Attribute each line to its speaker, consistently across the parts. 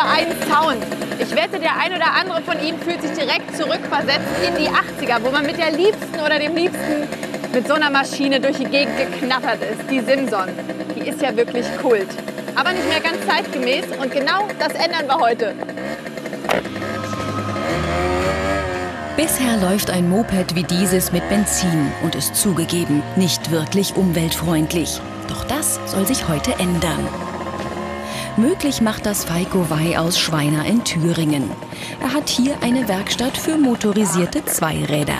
Speaker 1: für einen Sound. Ich wette, der ein oder andere von Ihnen fühlt sich direkt zurückversetzt in die 80er, wo man mit der Liebsten oder dem Liebsten mit so einer Maschine durch die Gegend geknattert ist. Die Simson. Die ist ja wirklich Kult. Aber nicht mehr ganz zeitgemäß. Und genau das ändern wir heute.
Speaker 2: Bisher läuft ein Moped wie dieses mit Benzin und ist zugegeben nicht wirklich umweltfreundlich. Doch das soll sich heute ändern. Möglich macht das Feiko Wei aus Schweiner in Thüringen. Er hat hier eine Werkstatt für motorisierte Zweiräder.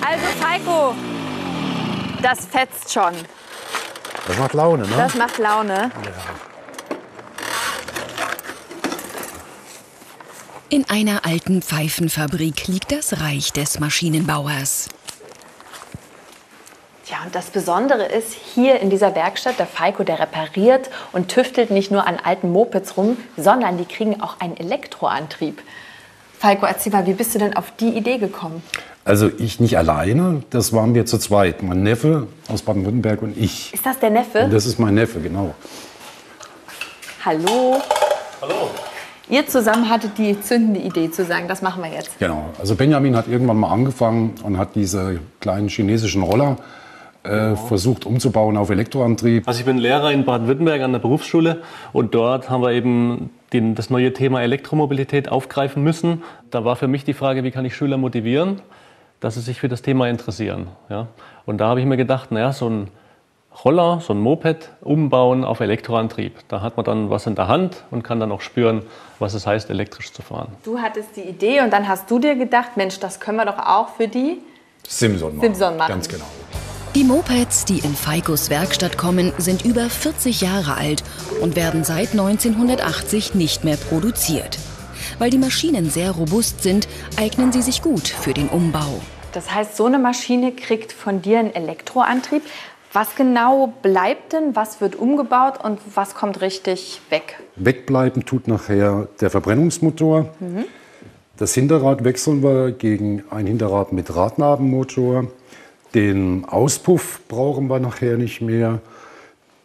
Speaker 1: Also Feiko, das fetzt schon.
Speaker 3: Das macht Laune, ne?
Speaker 1: Das macht Laune.
Speaker 2: In einer alten Pfeifenfabrik liegt das Reich des Maschinenbauers.
Speaker 1: Ja, und das Besondere ist, hier in dieser Werkstatt, der Feiko, der repariert und tüftelt nicht nur an alten Mopeds rum, sondern die kriegen auch einen Elektroantrieb. Feiko, erzähl mal, wie bist du denn auf die Idee gekommen?
Speaker 3: Also ich nicht alleine, das waren wir zu zweit. Mein Neffe aus Baden-Württemberg und ich.
Speaker 1: Ist das der Neffe?
Speaker 3: Und das ist mein Neffe, genau.
Speaker 1: Hallo.
Speaker 4: Hallo.
Speaker 1: Ihr zusammen hattet die zündende Idee zu sagen, das machen wir jetzt.
Speaker 3: Genau. Also Benjamin hat irgendwann mal angefangen und hat diese kleinen chinesischen Roller äh, versucht umzubauen auf Elektroantrieb.
Speaker 4: Also ich bin Lehrer in Baden-Württemberg an der Berufsschule und dort haben wir eben den, das neue Thema Elektromobilität aufgreifen müssen. Da war für mich die Frage, wie kann ich Schüler motivieren, dass sie sich für das Thema interessieren. Ja? Und da habe ich mir gedacht, naja, so ein Roller, so ein Moped umbauen auf Elektroantrieb. Da hat man dann was in der Hand und kann dann auch spüren, was es heißt, elektrisch zu fahren.
Speaker 1: Du hattest die Idee und dann hast du dir gedacht, Mensch, das können wir doch auch für die
Speaker 3: Simson machen.
Speaker 1: Simson machen.
Speaker 3: Ganz genau.
Speaker 2: Die Mopeds, die in Feikos Werkstatt kommen, sind über 40 Jahre alt und werden seit 1980 nicht mehr produziert. Weil die Maschinen sehr robust sind, eignen sie sich gut für den Umbau.
Speaker 1: Das heißt, so eine Maschine kriegt von dir einen Elektroantrieb. Was genau bleibt denn? Was wird umgebaut und was kommt richtig weg?
Speaker 3: Wegbleiben tut nachher der Verbrennungsmotor. Das Hinterrad wechseln wir gegen ein Hinterrad mit Radnabenmotor. Den Auspuff brauchen wir nachher nicht mehr.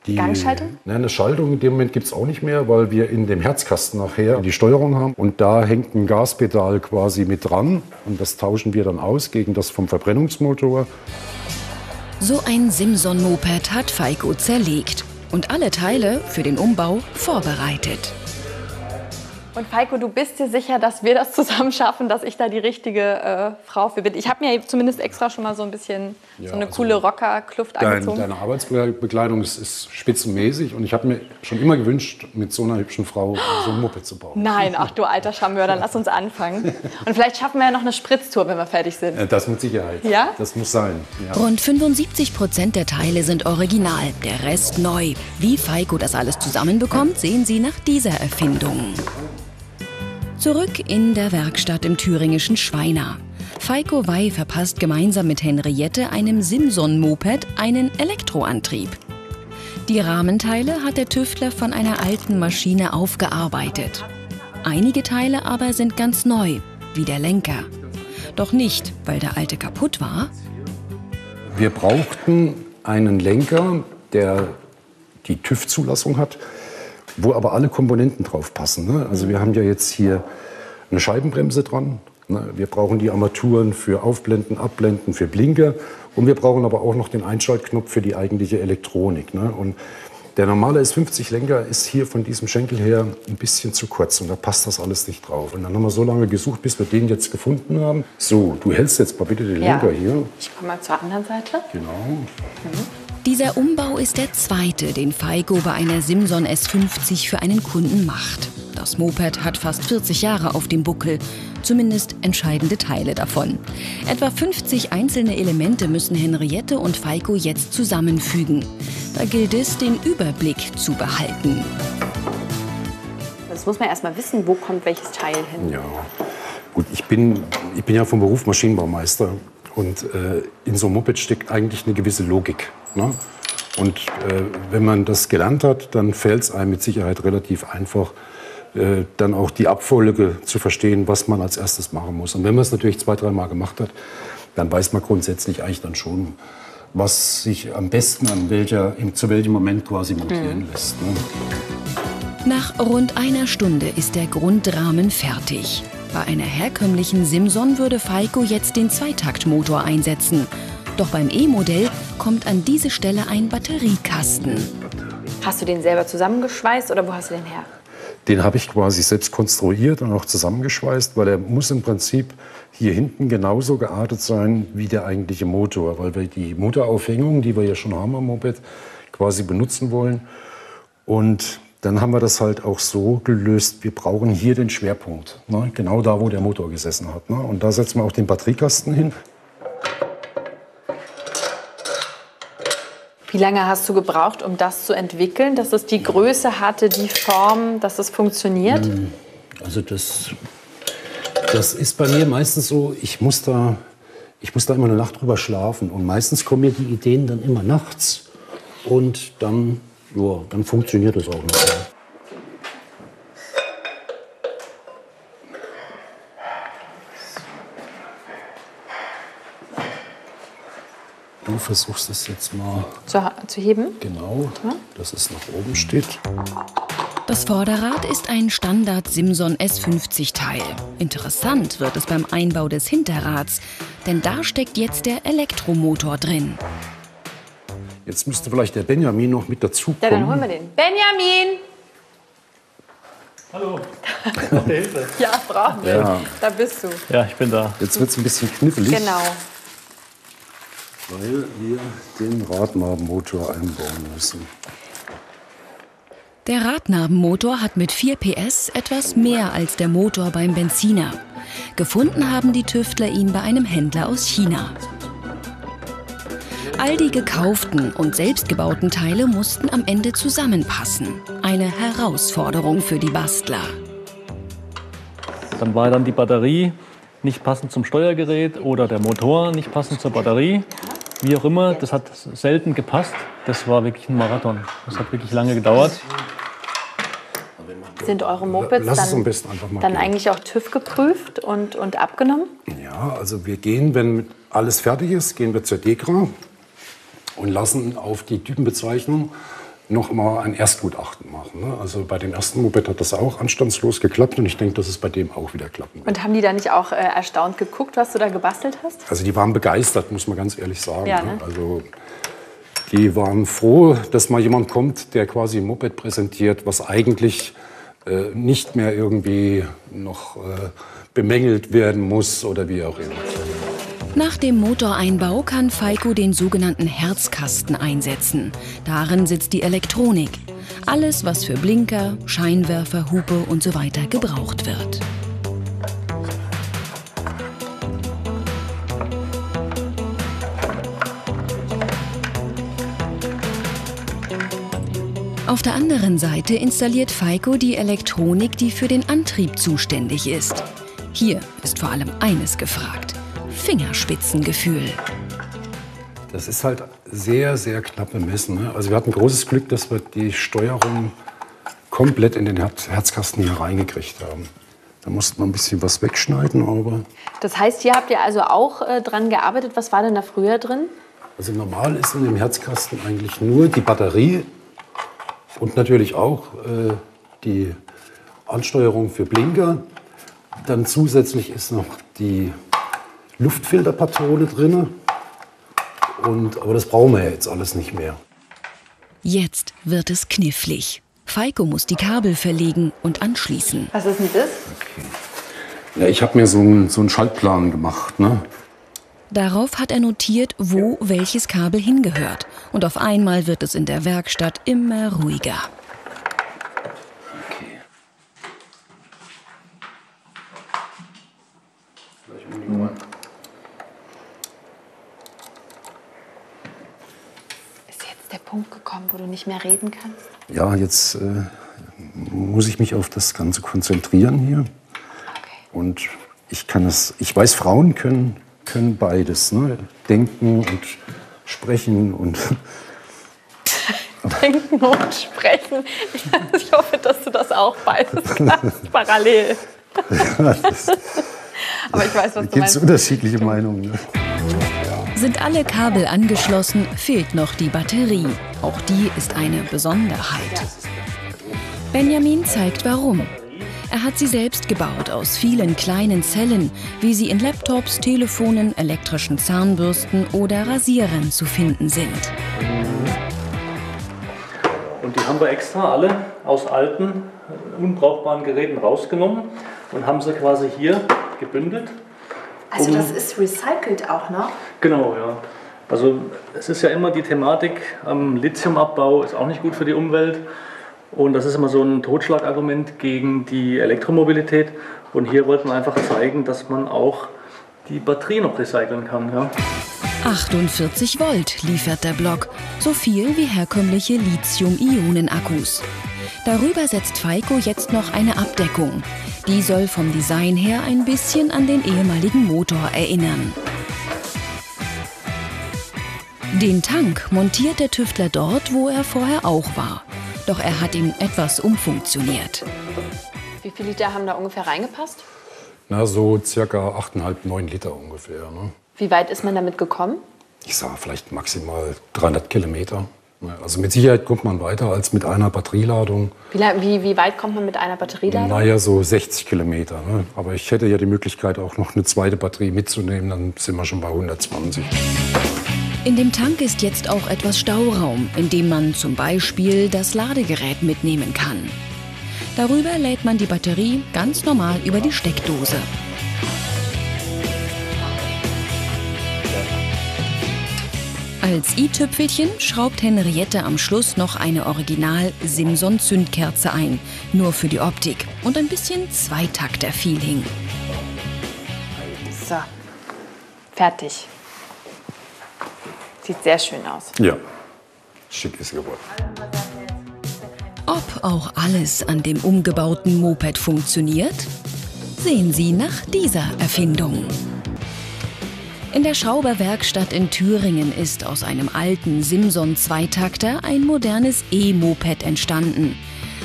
Speaker 3: Die,
Speaker 1: Gangschaltung?
Speaker 3: Nein, eine Schaltung in dem Moment gibt es auch nicht mehr, weil wir in dem Herzkasten nachher die Steuerung haben. Und da hängt ein Gaspedal quasi mit dran. Und das tauschen wir dann aus gegen das vom Verbrennungsmotor.
Speaker 2: So ein Simson-Moped hat Feiko zerlegt und alle Teile für den Umbau vorbereitet.
Speaker 1: Und Feiko, du bist dir sicher, dass wir das zusammen schaffen, dass ich da die richtige äh, Frau für bin? Ich habe mir zumindest extra schon mal so ein bisschen so eine
Speaker 3: also
Speaker 1: coole Rocker-Kluft
Speaker 3: Dein,
Speaker 1: angezogen.
Speaker 3: deine Arbeitsbekleidung ist, ist spitzenmäßig. Und ich habe mir schon immer gewünscht, mit so einer hübschen Frau so ein Moped zu bauen.
Speaker 1: Nein, ach du alter Charmeur, dann lass uns anfangen. Und vielleicht schaffen wir ja noch eine Spritztour, wenn wir fertig sind.
Speaker 3: Äh, Das mit Sicherheit.
Speaker 1: Ja?
Speaker 3: Das muss sein. Ja.
Speaker 2: Rund 75 Prozent der Teile sind original, der Rest neu. Wie Feiko das alles zusammenbekommt, sehen Sie nach dieser Erfindung. Zurück in der Werkstatt im thüringischen Schweiner. Feiko Wei verpasst gemeinsam mit Henriette einem Simson-Moped einen Elektroantrieb. Die Rahmenteile hat der Tüftler von einer alten Maschine aufgearbeitet. Einige Teile aber sind ganz neu, wie der Lenker. Doch nicht, weil der alte kaputt war,
Speaker 3: Wir brauchten einen Lenker, der die TÜV-Zulassung hat, wo aber alle Komponenten drauf passen. Ne? Also wir haben ja jetzt hier eine Scheibenbremse dran. Ne? Wir brauchen die Armaturen für Aufblenden, Abblenden, für Blinker. Und wir brauchen aber auch noch den Einschaltknopf für die eigentliche Elektronik. Ne? Und der normale S50-Lenker ist hier von diesem Schenkel her ein bisschen zu kurz und da passt das alles nicht drauf. Und dann haben wir so lange gesucht, bis wir den jetzt gefunden haben. So, du hältst jetzt mal bitte den
Speaker 1: Ja.
Speaker 3: Lenker hier.
Speaker 1: Ich komme mal zur anderen Seite.
Speaker 3: Genau.
Speaker 2: Dieser Umbau ist der zweite, den Feigo bei einer Simson S50 für einen Kunden macht. Das Moped hat fast 40 Jahre auf dem Buckel, zumindest entscheidende Teile davon. Etwa 50 einzelne Elemente müssen Henriette und Feiko jetzt zusammenfügen. Da gilt es, den Überblick zu behalten.
Speaker 1: Das muss man erst mal wissen, wo kommt welches Teil hin.
Speaker 3: Ja, gut, ich bin, ich bin ja vom Beruf Maschinenbaumeister und äh, in so einem Moped steckt eigentlich eine gewisse Logik. Ne? Und äh, wenn man das gelernt hat, dann fällt es einem mit Sicherheit relativ einfach, äh, dann auch die Abfolge zu verstehen, was man als erstes machen muss. Und wenn man es natürlich zwei, dreimal gemacht hat, dann weiß man grundsätzlich eigentlich dann schon, was sich am besten an welcher, zu welchem Moment quasi montieren lässt. Ne?
Speaker 2: Nach rund einer Stunde ist der Grundrahmen fertig. Bei einer herkömmlichen Simson würde Falco jetzt den Zweitaktmotor einsetzen. Doch beim E-Modell kommt an diese Stelle ein Batteriekasten.
Speaker 1: Hast du den selber zusammengeschweißt oder wo hast du den her?
Speaker 3: Den habe ich quasi selbst konstruiert und auch zusammengeschweißt, weil er muss im Prinzip hier hinten genauso geartet sein wie der eigentliche Motor, weil wir die Motoraufhängung, die wir ja schon haben am Moped, quasi benutzen wollen. Und dann haben wir das halt auch so gelöst, wir brauchen hier den Schwerpunkt, ne? genau da, wo der Motor gesessen hat. Ne? Und da setzen wir auch den Batteriekasten hin.
Speaker 1: Wie lange hast du gebraucht, um das zu entwickeln, dass es die Größe hatte, die Form, dass es funktioniert?
Speaker 3: Also das, das ist bei mir meistens so, ich muss, da, ich muss da immer eine Nacht drüber schlafen. Und meistens kommen mir die Ideen dann immer nachts. Und dann, ja, dann funktioniert es auch noch. Du versuchst es jetzt mal
Speaker 1: Zu, zu heben?
Speaker 3: genau, dass es nach oben steht.
Speaker 2: Das Vorderrad ist ein Standard Simson S50-Teil. Interessant wird es beim Einbau des Hinterrads, denn da steckt jetzt der Elektromotor drin.
Speaker 3: Jetzt müsste vielleicht der Benjamin noch mit dazu
Speaker 1: Ja, dann holen
Speaker 3: kommen.
Speaker 1: wir den. Benjamin!
Speaker 4: Hallo. Hilfe.
Speaker 1: Ja, brauchen wir.
Speaker 3: Ja.
Speaker 1: Da bist du.
Speaker 4: Ja, ich bin da.
Speaker 3: Jetzt wird es ein bisschen knifflig,
Speaker 1: Genau.
Speaker 3: Weil wir den Radnabenmotor einbauen müssen.
Speaker 2: Der Radnabenmotor hat mit 4 PS etwas mehr als der Motor beim Benziner. Gefunden haben die Tüftler ihn bei einem Händler aus China. All die gekauften und selbstgebauten Teile mussten am Ende zusammenpassen. Eine Herausforderung für die Bastler.
Speaker 4: Dann war dann die Batterie nicht passend zum Steuergerät oder der Motor nicht passend zur Batterie. Wie auch immer, das hat selten gepasst. Das war wirklich ein Marathon. Das hat wirklich lange gedauert.
Speaker 1: Sind eure Mopeds
Speaker 3: Lass es am
Speaker 1: dann,
Speaker 3: besten einfach mal
Speaker 1: dann eigentlich auch TÜV geprüft und, und abgenommen?
Speaker 3: Ja, also wir gehen, wenn alles fertig ist, gehen wir zur DEKRA und lassen auf die Typenbezeichnung noch mal ein Erstgutachten machen. Ne? Also bei dem ersten Moped hat das auch anstandslos geklappt und ich denke, dass es bei dem auch wieder klappen wird.
Speaker 1: Und haben die da nicht auch äh, erstaunt geguckt, was du da gebastelt hast?
Speaker 3: Also die waren begeistert, muss man ganz ehrlich sagen.
Speaker 1: Ja,
Speaker 3: ne?
Speaker 1: ne?
Speaker 3: Also die waren froh, dass mal jemand kommt, der quasi ein Moped präsentiert, was eigentlich äh, nicht mehr irgendwie noch äh, bemängelt werden muss oder wie auch immer.
Speaker 2: Nach dem Motoreinbau kann Falco den sogenannten Herzkasten einsetzen. Darin sitzt die Elektronik. Alles, was für Blinker, Scheinwerfer, Hupe und so weiter gebraucht wird. Auf der anderen Seite installiert Falco die Elektronik, die für den Antrieb zuständig ist. Hier ist vor allem eines gefragt. Fingerspitzengefühl.
Speaker 3: Das ist halt sehr, sehr knapp bemessen. Ne? Also wir hatten großes Glück, dass wir die Steuerung komplett in den Herz Herzkasten hier reingekriegt haben. Da mussten wir ein bisschen was wegschneiden, aber
Speaker 1: Das heißt, hier habt ihr also auch äh, dran gearbeitet. Was war denn da früher drin?
Speaker 3: also normal ist in dem Herzkasten eigentlich nur die Batterie und natürlich auch äh, die Ansteuerung für Blinker. Dann zusätzlich ist noch die Luftfilterpatrone drin. Und, aber das brauchen wir ja jetzt alles nicht mehr.
Speaker 2: Jetzt wird es knifflig. Falco muss die Kabel verlegen und anschließen.
Speaker 1: Was ist denn das?
Speaker 3: Ja, ich habe mir so einen, so einen Schaltplan gemacht. Ne?
Speaker 2: Darauf hat er notiert, wo welches Kabel hingehört. Und auf einmal wird es in der Werkstatt immer ruhiger.
Speaker 1: Ist jetzt der Punkt gekommen, wo du nicht mehr reden kannst?
Speaker 3: Ja, jetzt äh, muss ich mich auf das Ganze konzentrieren hier.
Speaker 1: Okay.
Speaker 3: Und ich kann es, ich weiß, Frauen können, können beides. Ne? Denken und sprechen und
Speaker 1: Denken und sprechen. Ich hoffe, dass du das auch beides kannst, parallel. Aber ich weiß, was du
Speaker 3: gibt es
Speaker 1: meinst.
Speaker 3: unterschiedliche Meinungen. Ne?
Speaker 2: Sind alle Kabel angeschlossen, fehlt noch die Batterie. Auch die ist eine Besonderheit. Benjamin zeigt warum. Er hat sie selbst gebaut aus vielen kleinen Zellen, wie sie in Laptops, Telefonen, elektrischen Zahnbürsten oder Rasierern zu finden sind.
Speaker 4: Und die haben wir extra alle aus alten, unbrauchbaren Geräten rausgenommen und haben sie quasi hier gebündelt.
Speaker 1: Also
Speaker 4: Um-
Speaker 1: das ist recycelt auch noch?
Speaker 4: Genau, ja. Also es ist ja immer die Thematik, ähm, Lithiumabbau ist auch nicht gut für die Umwelt. Und das ist immer so ein Totschlagargument gegen die Elektromobilität. Und hier wollten wir einfach zeigen, dass man auch die Batterie noch recyceln kann. Ja.
Speaker 2: 48 Volt liefert der Block, so viel wie herkömmliche Lithium-Ionen-Akkus. Darüber setzt Feiko jetzt noch eine Abdeckung. Die soll vom Design her ein bisschen an den ehemaligen Motor erinnern. Den Tank montiert der Tüftler dort, wo er vorher auch war. Doch er hat ihn etwas umfunktioniert.
Speaker 1: Wie viele Liter haben da ungefähr reingepasst?
Speaker 3: Na, so circa 8,5, 9 Liter ungefähr. Ne?
Speaker 1: Wie weit ist man damit gekommen?
Speaker 3: Ich sage vielleicht maximal 300 Kilometer. Also mit Sicherheit kommt man weiter als mit einer Batterieladung.
Speaker 1: Wie, wie, wie weit kommt man mit einer Batterieladung?
Speaker 3: Naja, so 60 Kilometer. Ne? Aber ich hätte ja die Möglichkeit, auch noch eine zweite Batterie mitzunehmen. Dann sind wir schon bei 120.
Speaker 2: In dem Tank ist jetzt auch etwas Stauraum, in dem man zum Beispiel das Ladegerät mitnehmen kann. Darüber lädt man die Batterie ganz normal über die Steckdose. Als i-Tüpfelchen schraubt Henriette am Schluss noch eine Original-Simson-Zündkerze ein. Nur für die Optik und ein bisschen Zweitakter-Feeling.
Speaker 1: So, fertig. Sieht sehr schön aus.
Speaker 3: Ja, schick ist geworden.
Speaker 2: Ob auch alles an dem umgebauten Moped funktioniert? Sehen Sie nach dieser Erfindung. In der Schrauberwerkstatt in Thüringen ist aus einem alten Simson Zweitakter ein modernes E-Moped entstanden.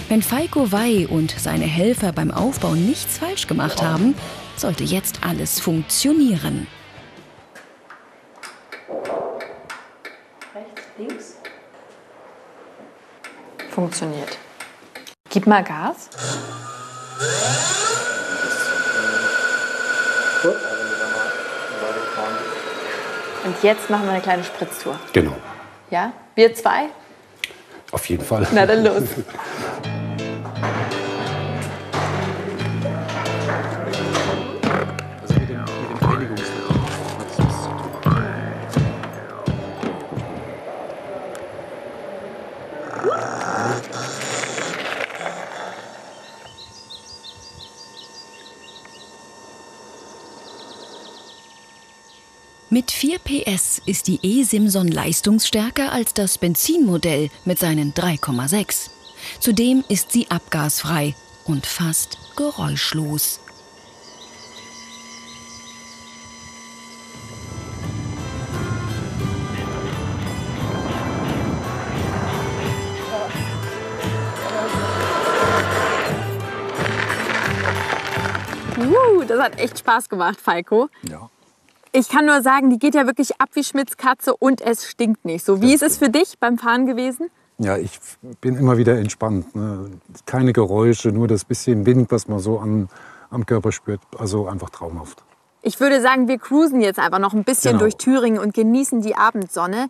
Speaker 2: Wenn Feiko Wey und seine Helfer beim Aufbau nichts falsch gemacht haben, sollte jetzt alles funktionieren.
Speaker 1: Rechts, links. Funktioniert. Gib mal Gas. Und jetzt machen wir eine kleine Spritztour.
Speaker 3: Genau,
Speaker 1: Ja? Wir zwei?
Speaker 3: auf jeden Fall.
Speaker 1: Na dann los.
Speaker 2: Mit 4 PS ist die E-Simson leistungsstärker als das Benzinmodell mit seinen 3,6. Zudem ist sie abgasfrei und fast geräuschlos.
Speaker 1: Uh, das hat echt Spaß gemacht, Falco.
Speaker 3: Ja.
Speaker 1: Ich kann nur sagen, die geht ja wirklich ab wie Schmitz Katze und es stinkt nicht. So, wie ist es für dich beim Fahren gewesen?
Speaker 3: Ja, ich bin immer wieder entspannt. Ne? Keine Geräusche, nur das bisschen Wind, was man so an, am Körper spürt. Also einfach traumhaft.
Speaker 1: Ich würde sagen, wir cruisen jetzt einfach noch ein bisschen
Speaker 3: Genau.
Speaker 1: durch Thüringen und genießen die Abendsonne.